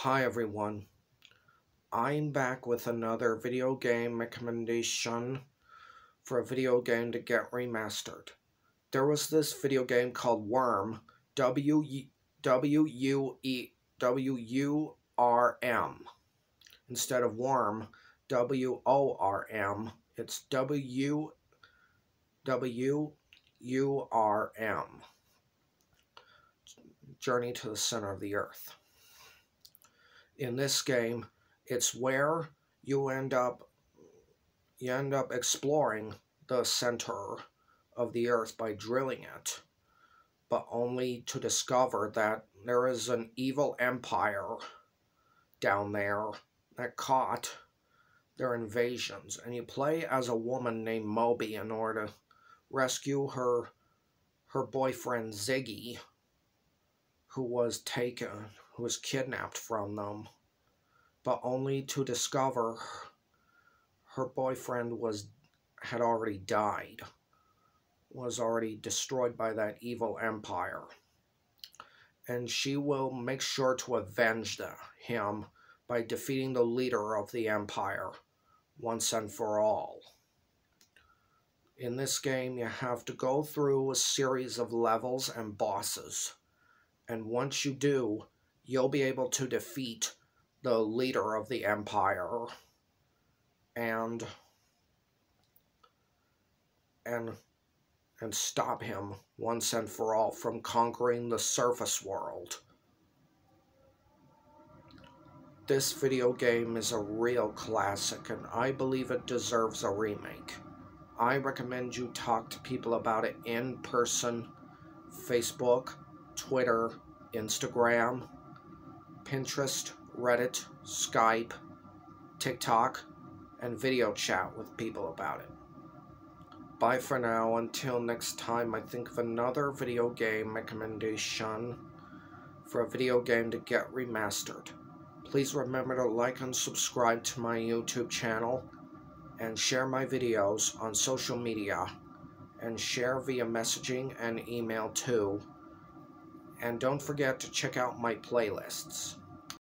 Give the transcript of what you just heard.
Hi everyone. I'm back with another video game recommendation for a video game to get remastered. There was this video game called Wurm, W W U E W U R M. Instead of Worm, W O R M, it's W W U R M. Journey to the Center of the Earth in this game, it's where you end up you end up exploring the center of the earth by drilling it, but only to discover that there is an evil empire down there that caught their invasions. And you play as a woman named Moby in order to rescue her her boyfriend Ziggy, who was taken, who was kidnapped from them but only to discover her boyfriend was had already died was already destroyed by that evil empire. And she will make sure to avenge the, him by defeating the leader of the empire once and for all. In this game you have to go through a series of levels and bosses. And once you do you'll be able to defeat the leader of the empire and and and stop him once and for all from conquering the surface world. This video game is a real classic and I believe it deserves a remake. I recommend you talk to people about it in person, Facebook, Twitter, Instagram, Pinterest, Reddit, Skype, TikTok, and video chat with people about it. Bye for now. Until next time, I think of another video game recommendation for a video game to get remastered. Please remember to like and subscribe to my YouTube channel and share my videos on social media and share via messaging and email too. And don't forget to check out my playlists.